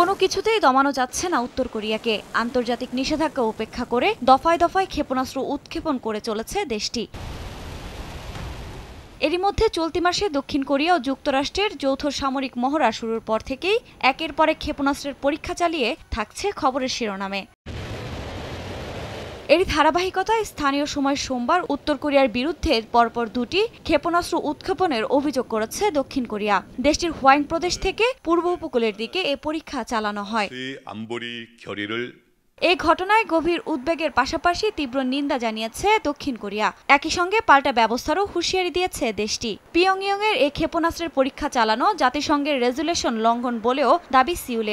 কোনো কিছুতেই দমানো যাচ্ছে না উত্তর কোরিয়াকে। আন্তর্জাতিক নিষেধাজ্ঞা উপেক্ষা করে দফায় দফায় ক্ষেপণাস্ত্র উৎক্ষেপণ করে চলেছে দেশটি। এরই মধ্যে চলতি মাসে দক্ষিণ কোরিয়া ও যুক্তরাষ্ট্রের যৌথ সামরিক মহড়া শুরুর পর থেকেই একের পর এক ক্ষেপণাস্ত্রের পরীক্ষা চালিয়ে থাকছে খবরের শিরোনামে। এর ধারাবাহিকতায় স্থানীয় সময় সোমবার উত্তর কোরিয়ার বিরুদ্ধে পরপর দুটি ক্ষেপণাস্ত্র উৎক্ষেপণের অভিযোগ করেছে দক্ষিণ কোরিয়া। দেশটির হোয়াইং প্রদেশ থেকে পূর্ব উপকূলের দিকে এ পরীক্ষা চালানো হয়। এই ঘটনায় গভীর উদ্বেগের পাশাপাশি তীব্র নিন্দা জানিয়েছে দক্ষিণ কোরিয়া। একই সঙ্গে পাল্টা ব্যবস্থারও হুঁশিয়ারি দিয়েছে দেশটি। পিয়ংইয়ং এর এই ক্ষেপণাস্ত্রের পরীক্ষা চালানো জাতিসংঘের রেজুলেশন লঙ্ঘন বলেও দাবি সিউলের।